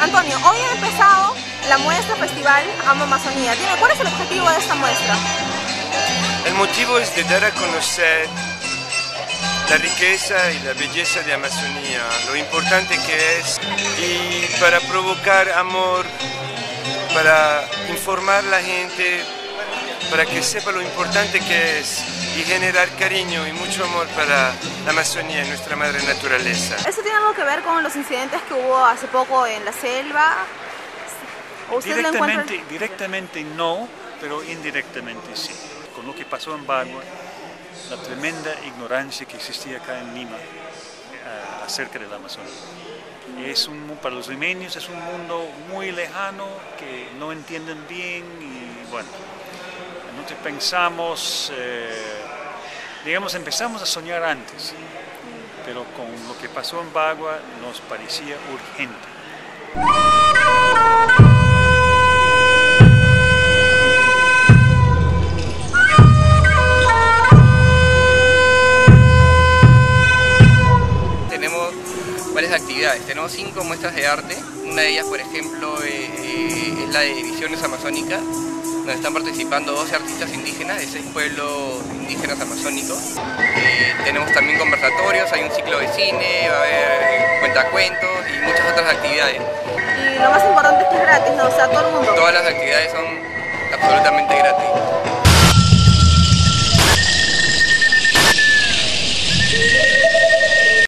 Antonio, hoy ha empezado la muestra festival Amo Amazonía. Dime, ¿cuál es el objetivo de esta muestra? El motivo es de dar a conocer la riqueza y la belleza de Amazonía, lo importante que es y para provocar amor, para informar a la gente, para que sepa lo importante que es y generar cariño y mucho amor para la Amazonía, nuestra madre naturaleza. ¿Eso tiene algo que ver con los incidentes que hubo hace poco en la selva? ¿O directamente, directamente no, pero indirectamente sí. Con lo que pasó en Bagua, la tremenda ignorancia que existía acá en Lima eh, acerca de la Amazonía. Es un, para los limeños es un mundo muy lejano que no entienden bien y bueno, nosotros pensamos, eh, digamos, empezamos a soñar antes, pero con lo que pasó en Bagua nos parecía urgente. Tenemos varias actividades, tenemos cinco muestras de arte, una de ellas por ejemplo eh, eh, es la de Visiones Amazónicas, donde están participando 12 artistas indígenas de seis pueblos indígenas amazónicos. Eh, tenemos también conversatorios, hay un ciclo de cine, va a haber cuentacuentos y muchas otras actividades. Y lo más importante es que es gratis, ¿no? O sea, todo el mundo. Todas las actividades son absolutamente gratis.